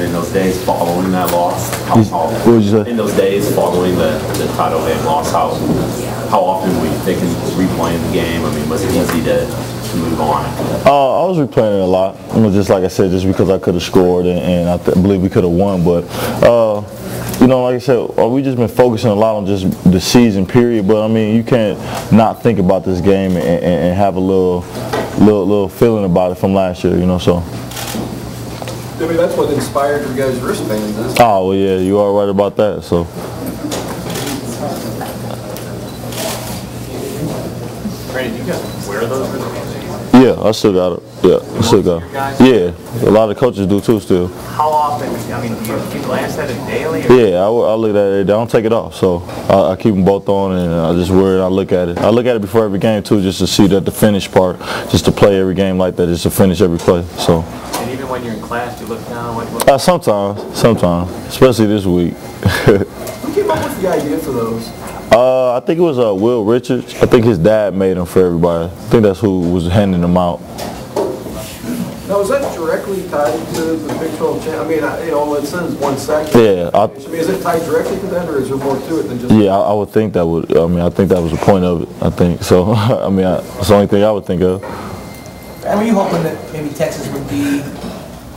in those days following that loss, how, how, What would you say? in those days following the, the title game loss, how how often were you thinking replaying the game? I mean, was it easy to, to move on? Uh, I was replaying it a lot. You know, just like I said, just because I could have scored and, and I th- believe we could have won. But uh, you know, like I said, uh, we just been focusing a lot on just the season period. But I mean, you can't not think about this game and, and, and have a little, little, little feeling about it from last year. You know, so. I mean, that's what inspired your guys' wristbands. Is Oh well, yeah, you are right about that. So. Brandon, you guys wear those wristbands? Yeah, I still got it. Yeah, I still got it. Yeah, a lot of coaches do too still. How often? I mean, do you, do you glance at it daily? Or? Yeah, I, I look at it. I don't take it off, so I, I keep them both on, and I just wear it. I look at it. I look at it before every game too, just to see that the finish part, just to play every game like that, just to finish every play. So And even when you're in class, you look down. What, what, uh, sometimes, sometimes, especially this week. Who came up with the idea for those? uh, I think it was uh, Will Richards. I think his dad made them for everybody. I think that's who was handing them out. Now, is that directly tied to the Big 12 champ? I mean, I- you know, it says one second. Yeah, I, I mean, is it tied directly to that, or is there more to it than just? yeah, I, I would think that would. I mean, I think that was the point of it. I think so. I mean, I, it's the only thing I would think of. And were you hoping that maybe Texas would be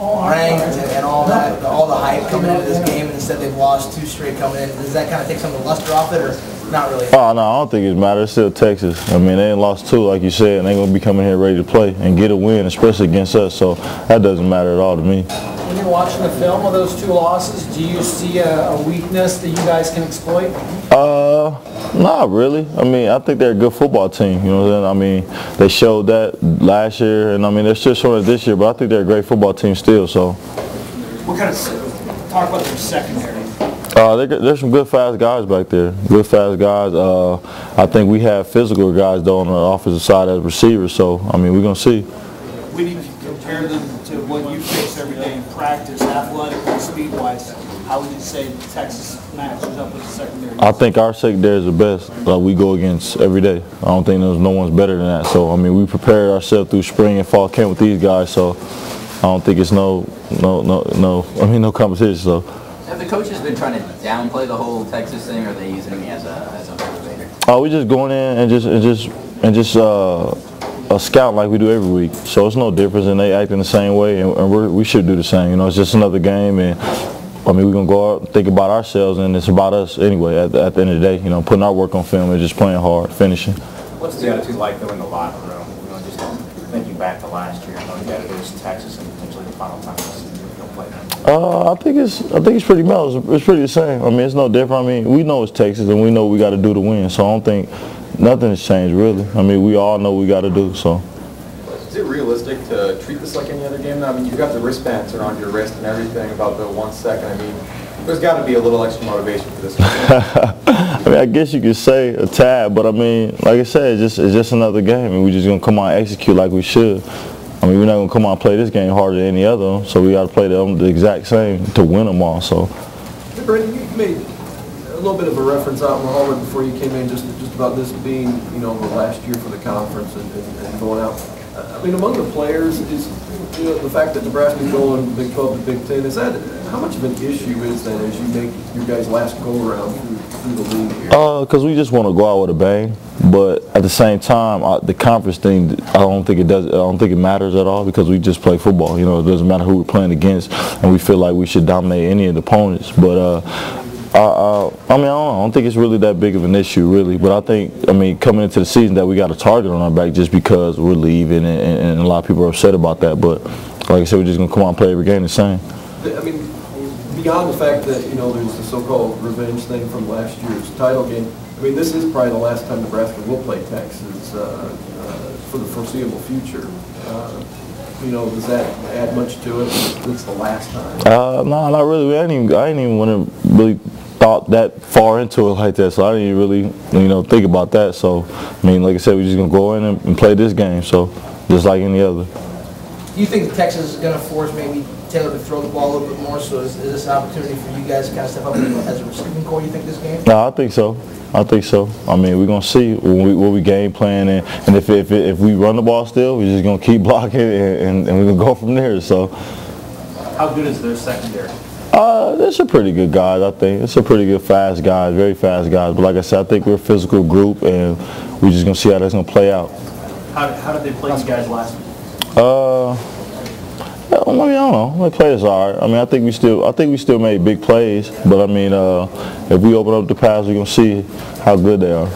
ranked and and all that, all the hype coming into this game, and instead they've lost two straight coming in? Does that kind of take some of the luster off it, or not really? Oh, no, I don't think it matters. It's still Texas. I mean, they ain't lost two, like you said, and they're going to be coming here ready to play and get a win, especially against us. So that doesn't matter at all to me. When you're watching the film of those two losses, do you see a, a weakness that you guys can exploit? Uh, not really. I mean, I think they're a good football team. You know what I'm saying? I mean, they showed that last year, and I mean, they're still showing it this year, but I think they're a great football team still. So What kind of, talk about their secondary. uh, they, there's some good, fast guys back there. Good, fast guys. Uh, I think we have physical guys, though, on the offensive side as receivers. So, I mean, we're going to see. need to compare them to what you face every day in practice, athletically, speed-wise, how would you say Texas matches up with the secondary? I think our secondary is the best that we go against every day. I don't think there's no one's better than that. So I mean, we prepared ourselves through spring and fall camp with these guys. So I don't think it's no, no, no, no. I mean, no competition. So Have the coaches been trying to downplay the whole Texas thing, or are they using me as a as a motivator? uh, we just going in and just and just and just uh, a scout like we do every week. So it's no difference, and they acting the same way, and, and we're, we should do the same. You know, it's just another game, and I mean, we're gonna go out and think about ourselves, and it's about us anyway. At, the- at the end of the day, you know, putting our work on film and just playing hard, finishing. What's the attitude like though in the locker room? You know, just thinking back to last year, you know, you got to lose Texas and potentially the final time this season, you'll play them. Uh, I think it's I think it's pretty mellow. It's, it's pretty the same. I mean, it's no different. I mean, we know it's Texas, and we know we got to do to win. So I don't think nothing has changed really. I mean, we all know we got to do. So Is it realistic to treat this like any other game? I mean, you've got the wristbands around your wrist and everything about the one second. I mean, there's got to be a little extra motivation for this. One. I mean, I guess you could say a tad, but I mean, like I said, it's just it's just another game, and we just gonna come out and execute like we should. I mean, we're not gonna come out and play this game harder than any other, so we got to play them the exact same to win them all. So. Hey, you made little bit of a reference out hallway before you came in, just, just about this being, you know, the last year for the conference and, and and going out. I mean, among the players, is, you know, the fact that Nebraska's going Big 12 to Big 10, is that, how much of an issue is that as you make your guys' last go-around through, through the league here? Uh, cause we just want to go out with a bang, but at the same time, uh, the conference thing, I don't think it does. I don't think it matters at all because we just play football. You know, it doesn't matter who we're playing against, and we feel like we should dominate any of the opponents. But uh, I, I, I mean, I don't. I don't think it's really that big of an issue, really. But I think, I mean, coming into the season, that we got a target on our back just because we're leaving, and, and, a lot of people are upset about that. But like I said, we're just gonna come out and play every game the same. I mean, beyond the fact that, you know, there's the so-called revenge thing from last year's title game, I mean, this is probably the last time Nebraska will play Texas uh, uh, for the foreseeable future. Uh, You know, does that add much to it? It's the last time. Uh, no, not really. We ain't even, I ain't even want to really thought that far into it like that, so I didn't really, you know, think about that. So, I mean, like I said, we're just gonna go in and, and play this game. So, just like any other. Do you think Texas is going to force maybe Taylor to throw the ball a little bit more? So is, is this an opportunity for you guys to kind of step up as a receiving corps? You think this game? No, I think so. I think so. I mean, we're gonna see when we, what we game plan, and, and if if if we run the ball still, we're just gonna keep blocking, and, and, and we're gonna go from there. So. How good is their secondary? Uh, it's a pretty good guys, I think. It's a pretty good fast guys, very fast guys. But like I said, I think we're a physical group, and we're just gonna see how that's gonna play out. How, how did they play you guys last week? Uh, I mean, I don't know. They play us all right. I mean, I think we still, I think we still made big plays. But I mean, uh, if we open up the pass, we're gonna see how good they are.